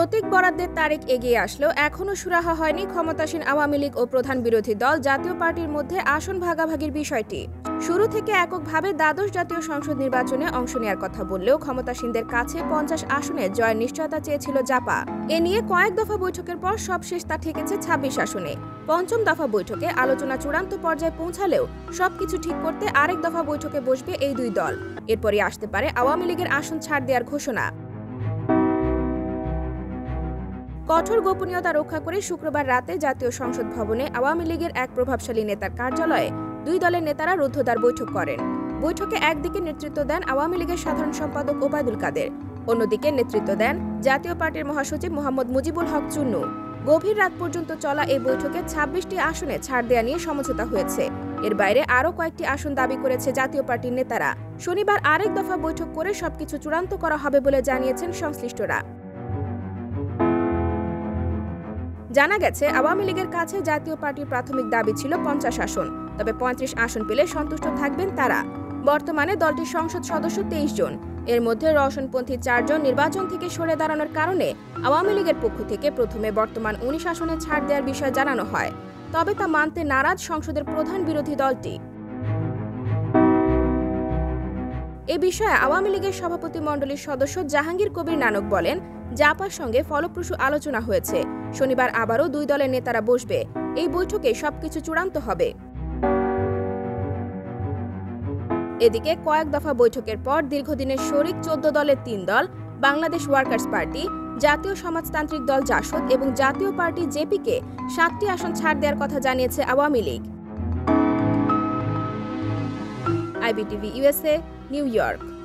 প্রতীক বরাদ্দের তারিখ এগিয়ে আসলেও এখনও সুরাহা হয়নি ক্ষমতাসীন আওয়ামী লীগ ও প্রধান বিরোধী দল জাতীয় পার্টির মধ্যে আসন ভাগাভাগির বিষয়টি। শুরু থেকে এককভাবে দ্বাদশ জাতীয় সংসদ নির্বাচনে অংশ নেওয়ার কথা বললেও ক্ষমতাসীনদের কাছে পঞ্চাশ আসনে জয়ের নিশ্চয়তা চেয়েছিল জাপা। এ নিয়ে কয়েক দফা বৈঠকের পর সবশেষ তা ঠেকেছে ছাব্বিশ আসনে। পঞ্চম দফা বৈঠকে আলোচনা চূড়ান্ত পর্যায়ে পৌঁছালেও সবকিছু ঠিক করতে আরেক দফা বৈঠকে বসবে এই দুই দল। এরপরই আসতে পারে আওয়ামী লীগের আসন ছাড় দেওয়ার ঘোষণা। কঠোর গোপনীয়তা রক্ষা করে শুক্রবার রাতে জাতীয় সংসদ ভবনে আওয়ামী লীগের এক প্রভাবশালী নেতার কার্যালয়ে দুই দলের নেতারা রুদ্ধদ্বার বৈঠক করেন। বৈঠকে একদিকে নেতৃত্ব দেন আওয়ামী লীগের সাধারণ সম্পাদক ওবায়দুল কাদের, অন্যদিকে নেতৃত্ব দেন জাতীয় পার্টির মহাসচিব মোহাম্মদ মুজিবুল হক চুন্নু। গভীর রাত পর্যন্ত চলা এই বৈঠকে ছাব্বিশটি আসনে ছাড় দেওয়া নিয়ে সমঝোতা হয়েছে। এর বাইরে আরও কয়েকটি আসন দাবি করেছে জাতীয় পার্টির নেতারা। শনিবার আরেক দফা বৈঠক করে সবকিছু চূড়ান্ত করা হবে বলে জানিয়েছেন সংশ্লিষ্টরা। জানা গেছে, আওয়ামী লীগের কাছে জাতীয় পার্টির প্রাথমিক দাবি ছিল পঞ্চাশ আসন। তবে পঁয়ত্রিশ আসন পেলে সন্তুষ্ট থাকবেন তারা। বর্তমানে দলটির সংসদ সদস্য তেইশ জন। এর মধ্যে রওশনপন্থী চারজন নির্বাচন থেকে সরে দাঁড়ানোর কারণে আওয়ামী লীগের পক্ষ থেকে প্রথমে বর্তমান উনিশ আসনে ছাড় দেওয়ার বিষয়ে জানানো হয়। তবে তা মানতে নারাজ সংসদের প্রধান বিরোধী দলটি। এ বিষয়ে আওয়ামী লীগের সভাপতি মণ্ডলীর সদস্য জাহাঙ্গীর কবির নানক বলেন জাপার সঙ্গে ফলপ্রসূ আলোচনা হয়েছে। শনিবার আবারও দুই দলের নেতারা বসবে। এই বৈঠকে সবকিছু চূড়ান্ত হবে। এদিকে কয়েক দফা বৈঠকের পর দীর্ঘদিনের শরিক চোদ্দ দলের তিন দল, বাংলাদেশ ওয়ার্কার্স পার্টি, জাতীয় সমাজতান্ত্রিক দল জাসদ এবং জাতীয় পার্টি জেপিকে সাতটি আসন ছাড় দেওয়ার কথা জানিয়েছে Awami League. IBTV USA New York.